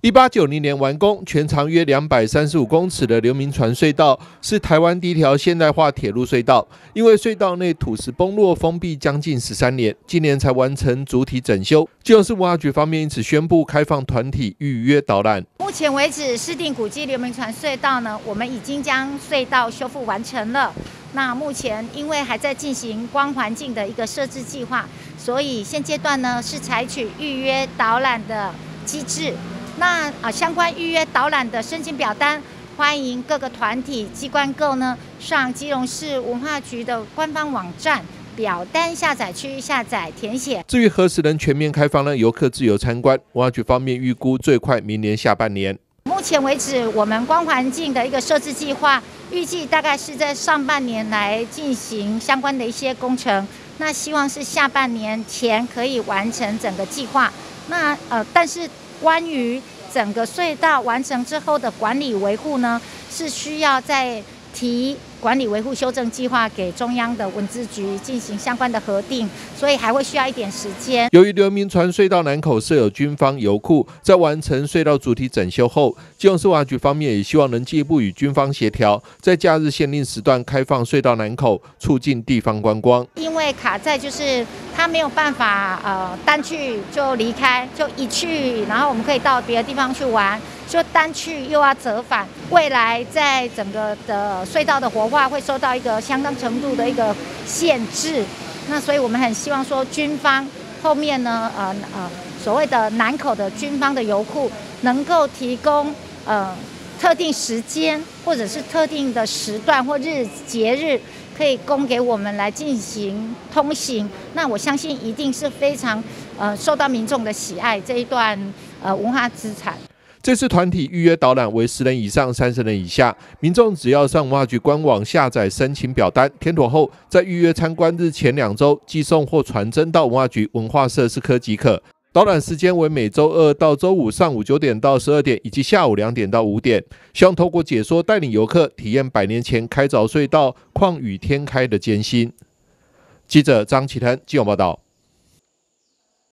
一八九零年完工，全长约两百三十五公尺的流民船隧道是台湾第一条现代化铁路隧道。因为隧道内土石崩落，封闭将近十三年，今年才完成主体整修。基隆市文化局方面因此宣布开放团体预约导览。目前为止，市定古迹流民船隧道呢，我们已经将隧道修复完成了。那目前因为还在进行光环境的一个设置计划，所以现阶段呢是采取预约导览的机制。那啊，相关预约导览的申请表单，欢迎各个团体机关购呢上基隆市文化局的官方网站表单下载区下载填写。至于何时能全面开放呢？游客自由参观，文化局方面预估最快明年下半年。目前为止，我们光环境的一个设置计划，预计大概是在上半年来进行相关的一些工程。那希望是下半年前可以完成整个计划。那呃，但是。关于整个隧道完成之后的管理维护呢，是需要再提管理维护修正计划给中央的文资局进行相关的核定，所以还会需要一点时间。由于流民船隧道南口设有军方油库，在完成隧道主体整修后，基隆市文化局方面也希望能进一步与军方协调，在假日限定时段开放隧道南口，促进地方观光。因为卡在就是他没有办法呃单去就离开，就一去，然后我们可以到别的地方去玩。就单去又要折返，未来在整个的隧道的活化会受到一个相当程度的一个限制。那所以我们很希望说，军方后面呢，呃呃，所谓的南口的军方的油库能够提供呃特定时间或者是特定的时段或日节日，可以供给我们来进行通行。那我相信一定是非常呃受到民众的喜爱这一段呃文化资产。这次团体预约导览为十人以上、三十人以下，民众只要上文化局官网下载申请表单，填妥后，在预约参观日前两周寄送或传真到文化局文化设施科即可。导览时间为每周二到周五上午九点到十二点，以及下午两点到五点。希望透过解说带领游客体验百年前开凿隧道旷宇天开的艰辛。记者张启腾，记者报道。